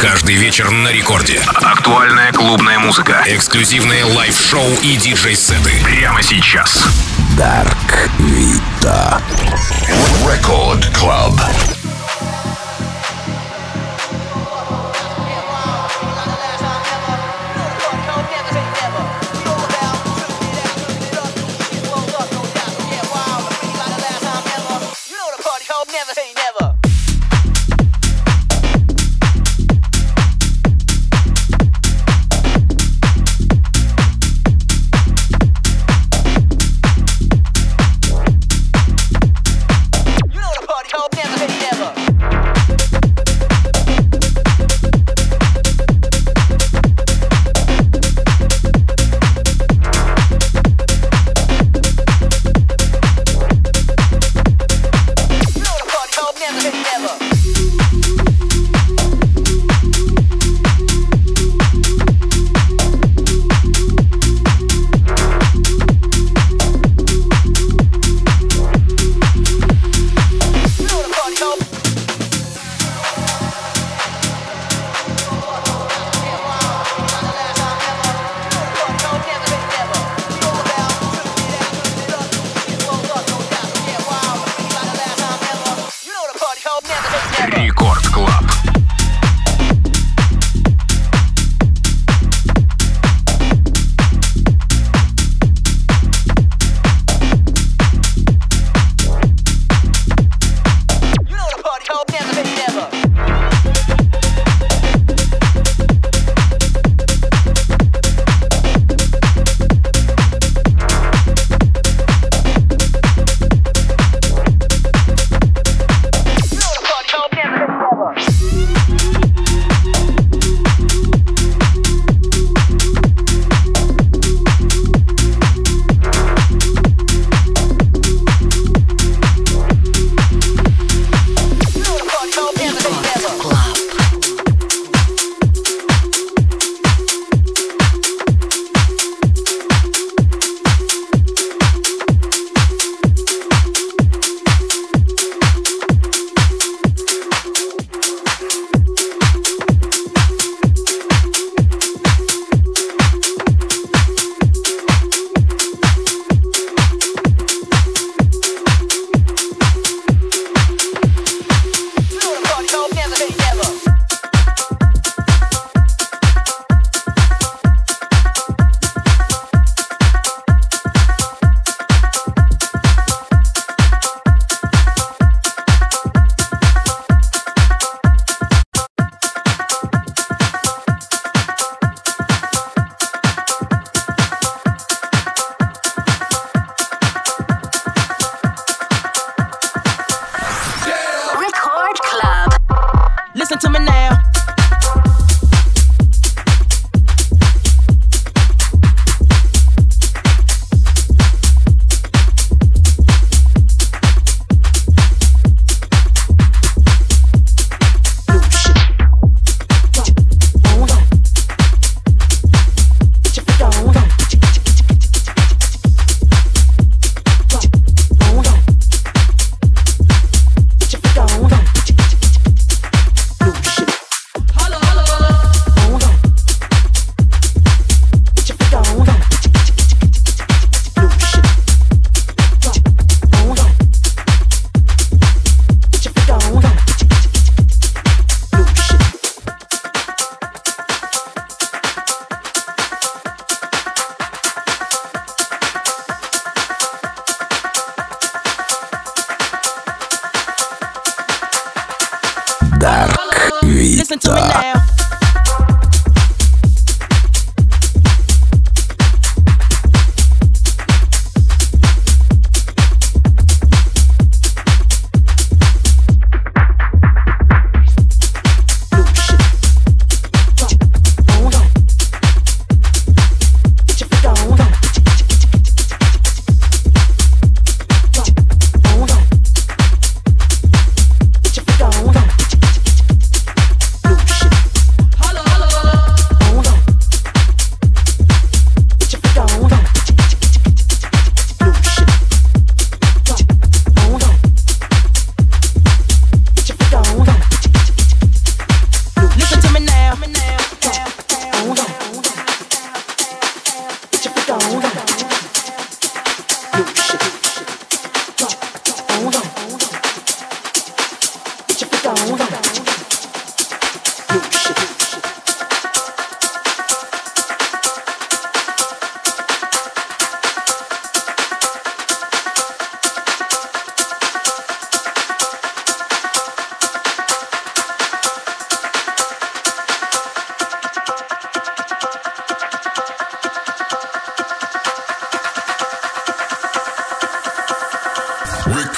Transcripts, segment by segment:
Каждый вечер на рекорде. Актуальная клубная музыка. Эксклюзивные лайв-шоу и диджей-сеты. Прямо сейчас. Dark Vita. Record Club.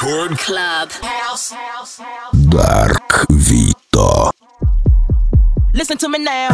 Record Club. Dark Vitto. Listen to me now.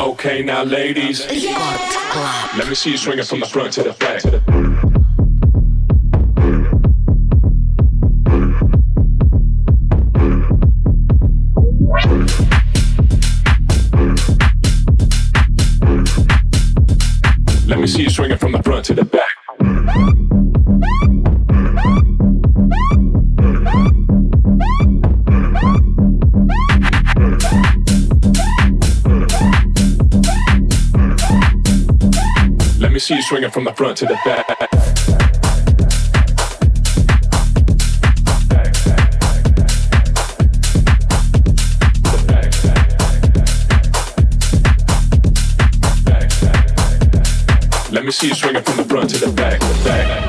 Okay, now ladies, let me see you swing it from the front to the back. Let me see you swing it from the front to the back. Let me see you swing it from the front to the back. The back.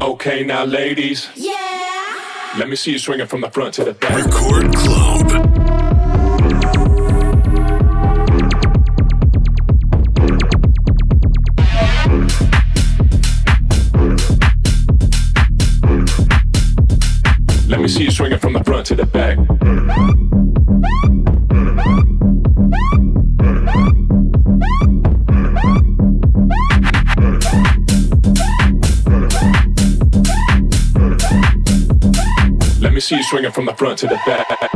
Okay, now ladies, Yeah. let me see you swing it from the front to the back. Record Club. Let me see you swing it from the front to the back. Let me see you swing it from the front to the back.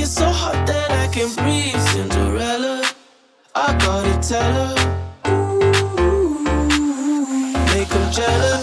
It's so hot that I can breathe, Cinderella. I gotta tell her. Ooh, make them jealous.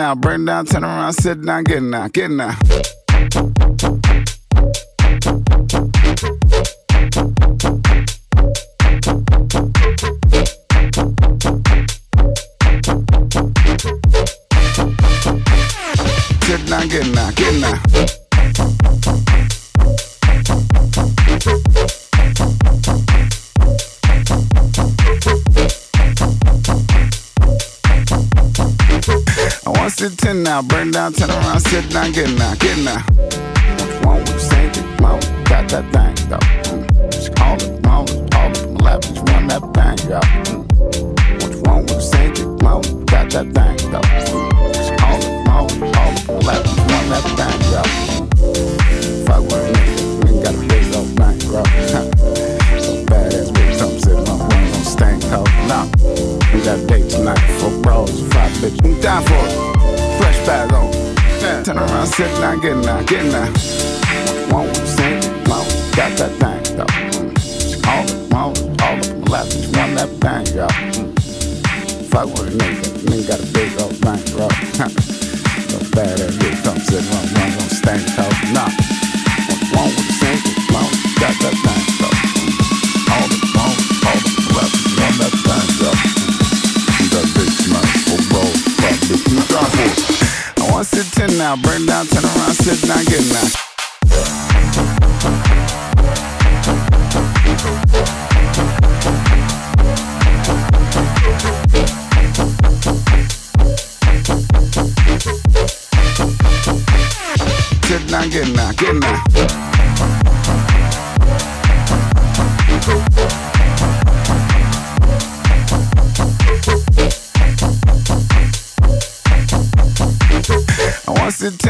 Now, burn down, turn around, sit down, get now, get now. Now, burn down, turn around, sit down, get now, get now. What's with saying it? Mom, got that thing, though. Mm. Just call it, mom, all up my lap, just run that thing, yo. Mm. What's with saying it? Mom, got that thing, though. Mm. Just call it, mom, all up my lap, just run that thing, yo. Mm. Fuck with nigga, we got a big old thing, bro. so badass bitch, don't sit on run on stank, ho. Nah, we got a date tonight, four bros, five bitches, we die for it fresh bag on. Turn around, sit down, get now, get now. Won't sing, mom, got that thing, though. All the all, all my lap, just want that thing, y'all. Fuck with a nigga, nigga got a big old bro. so bad ass bitch come sit around, run on stank talk, nah. Won't sing, mom, got that thing, though. down, burn down, turn around, sit down, get down.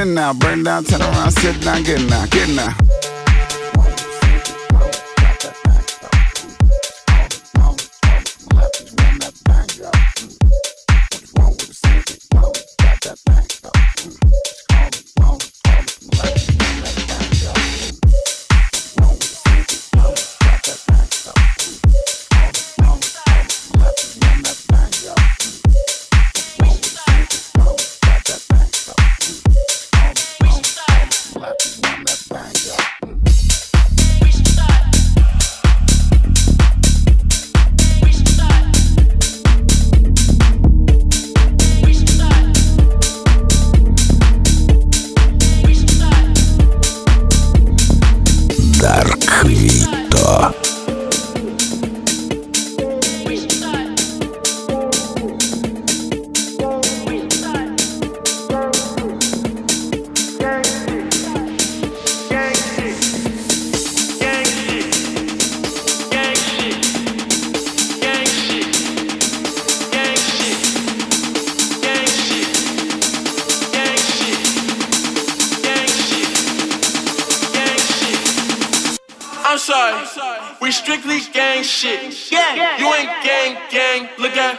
10 now. Burn down, turn around, sit down, get now, get now.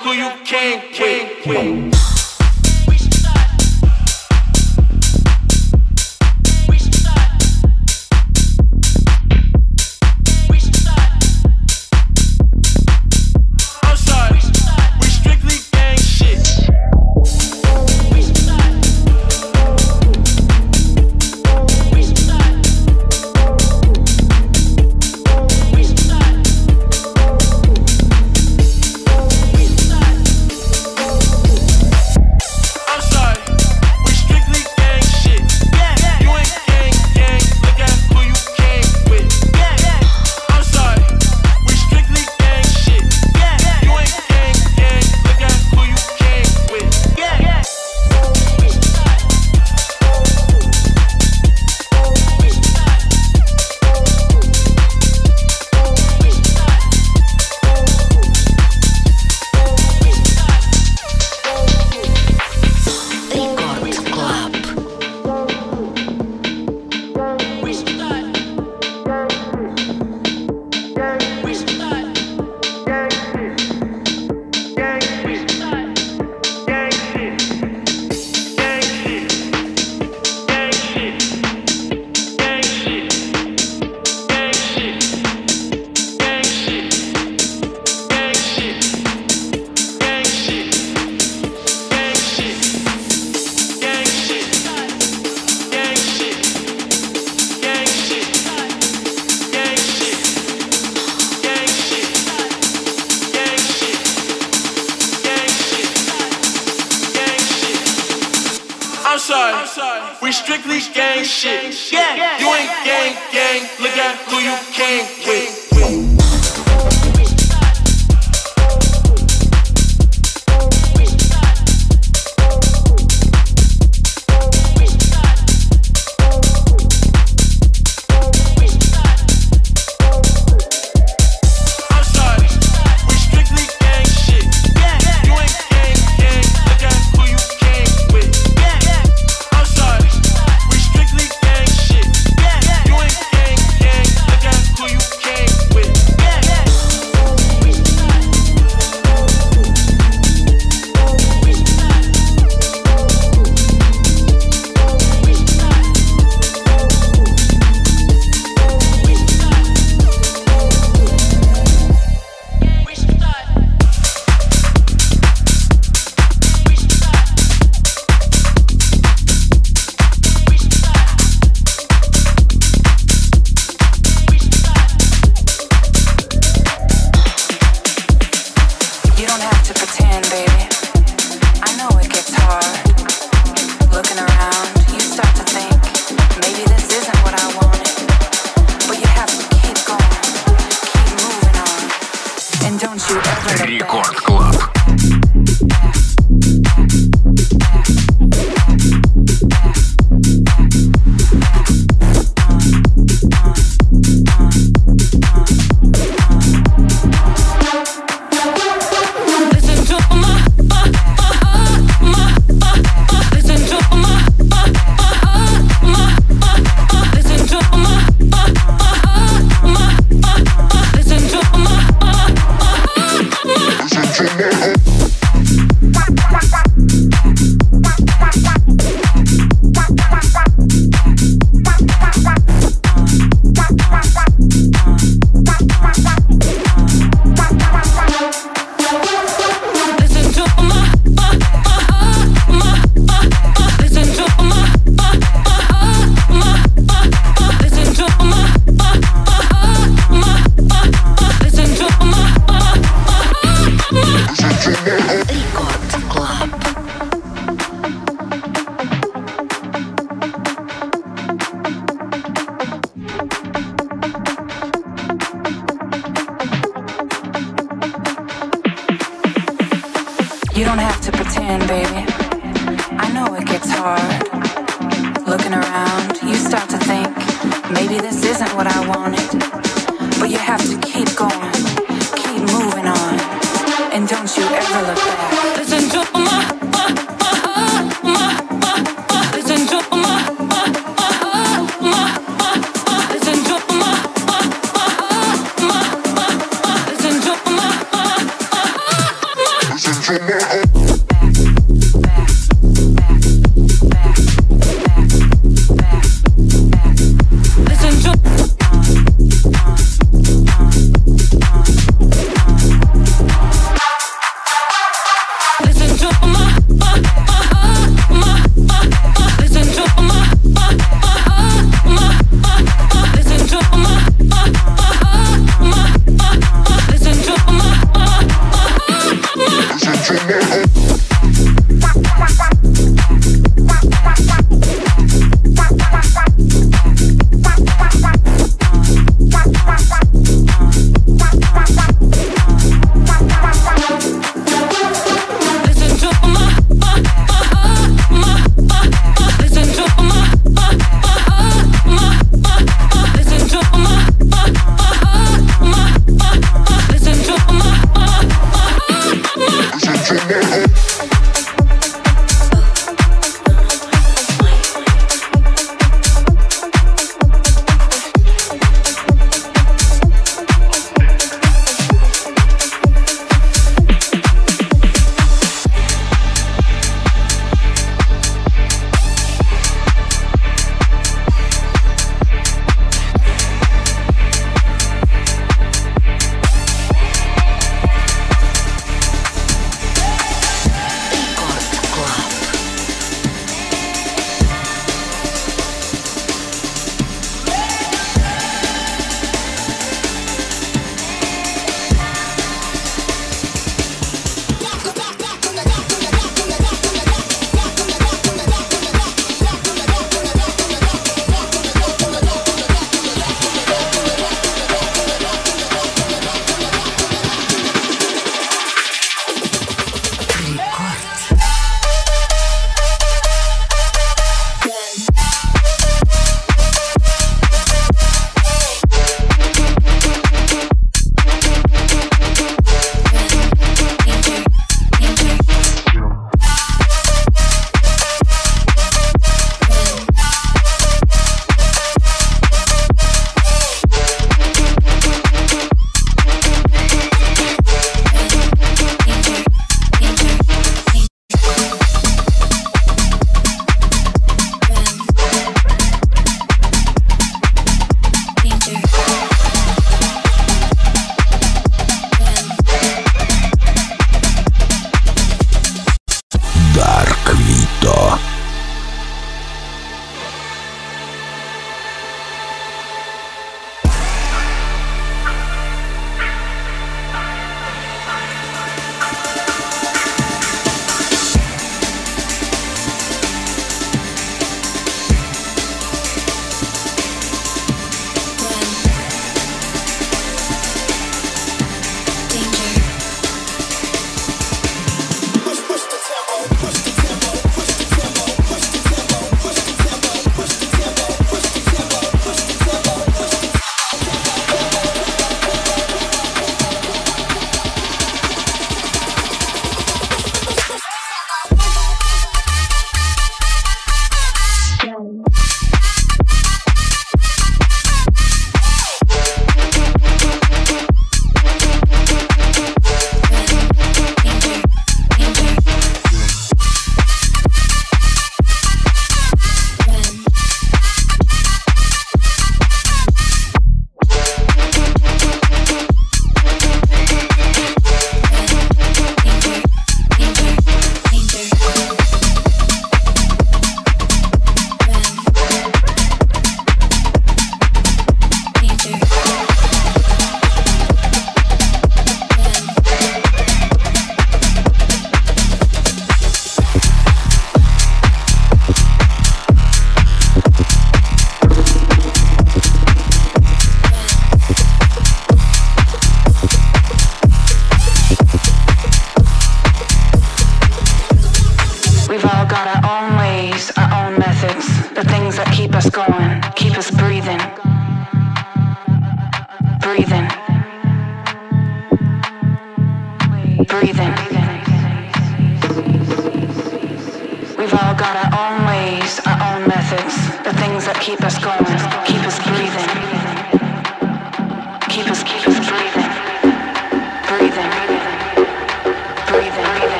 who you can't, can't, can't.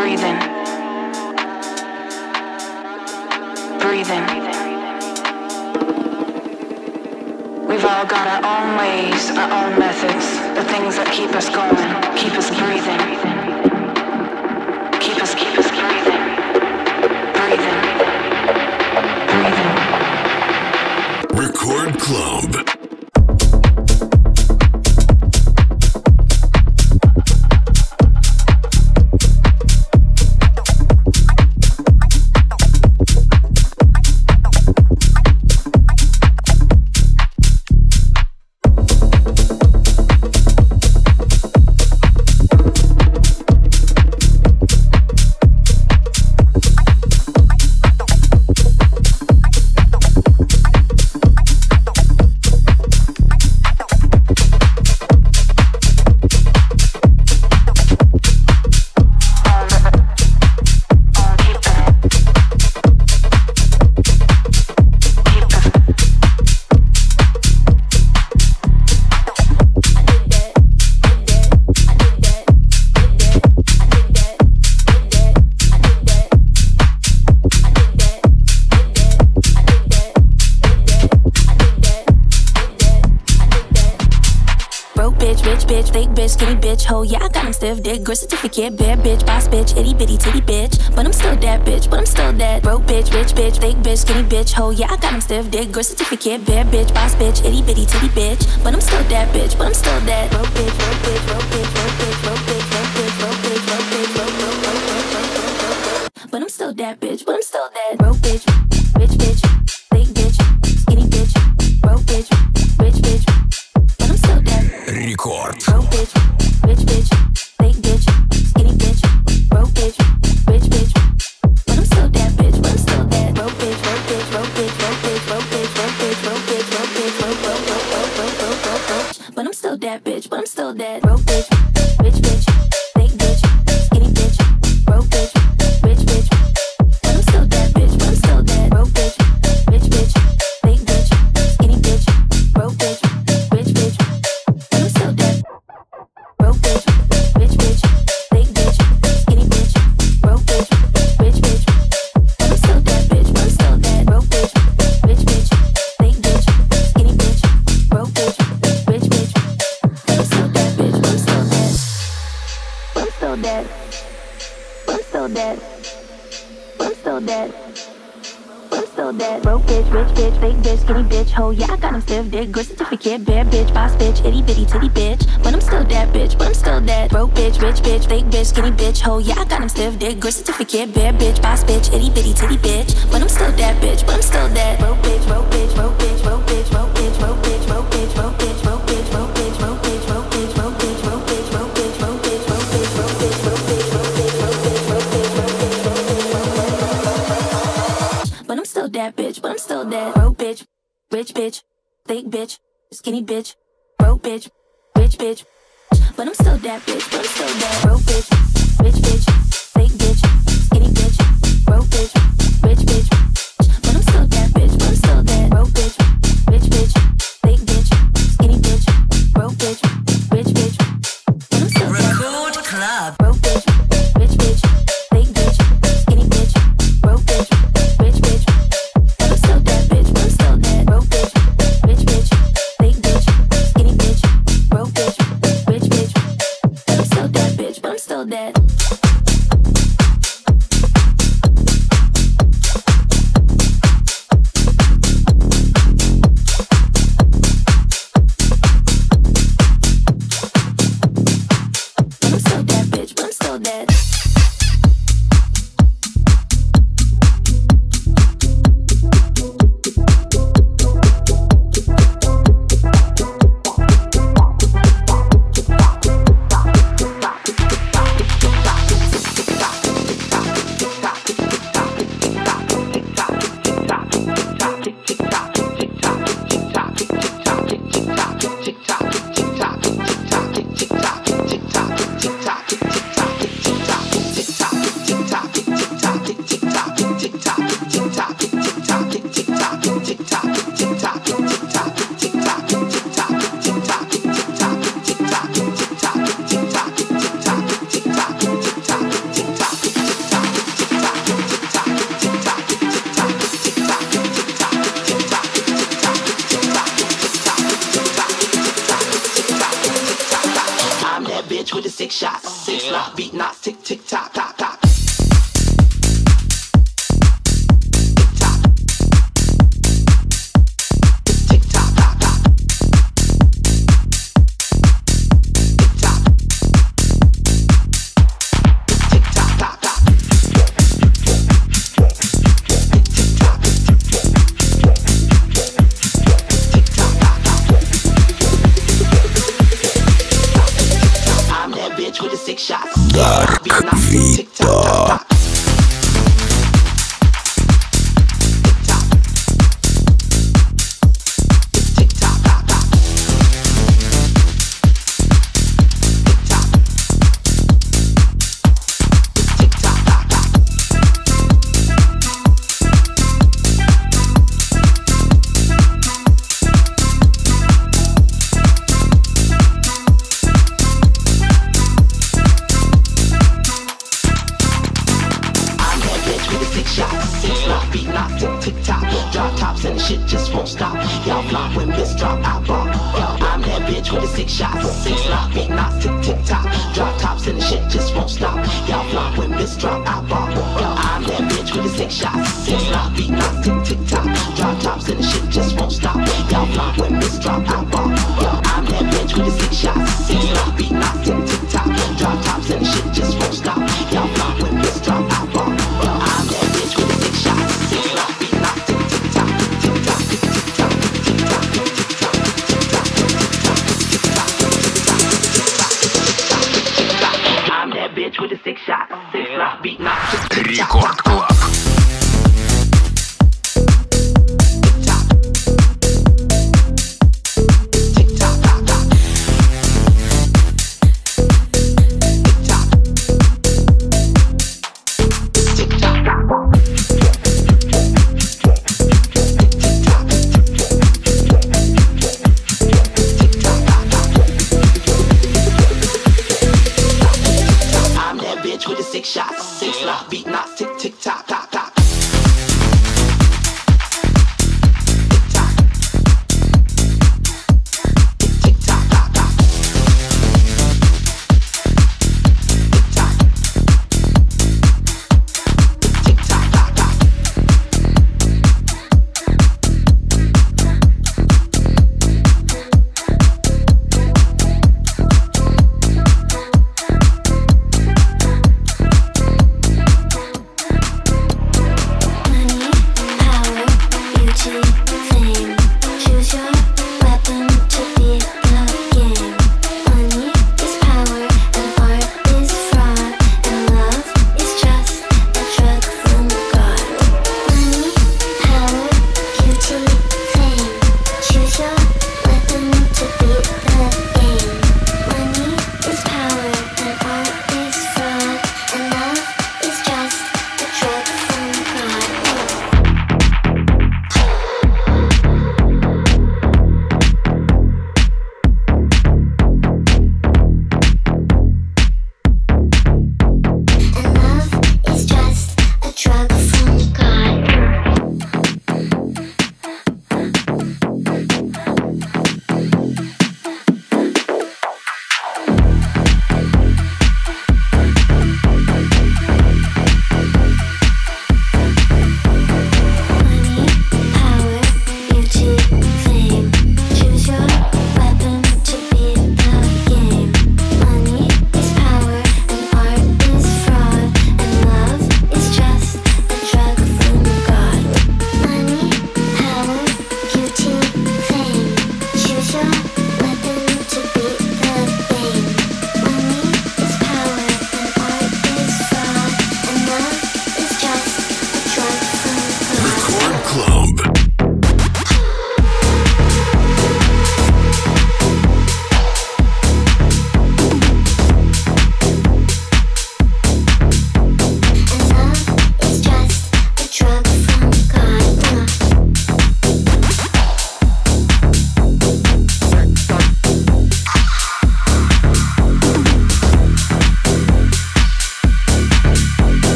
Breathing. in. We've all got our own ways, our own methods, the things that keep us going, keep us breathing. stiff dick, good certificate, bad bitch, boss bitch, itty bitty titty bitch. But I'm still that bitch, but I'm still that broke bitch, rich bitch, thick bitch, skinny bitch, ho. Yeah, I got him stiff dick, good certificate, bad bitch, boss bitch, itty bitty titty bitch. But I'm still that bitch, but I'm still that broke skinny bitch. Ho, yeah, I got them stiff dick. Grit certificate, bare bitch, boss bitch, itty bitty titty bitch. But I'm still that bitch, but I'm still that broke bitch, broke bitch, broke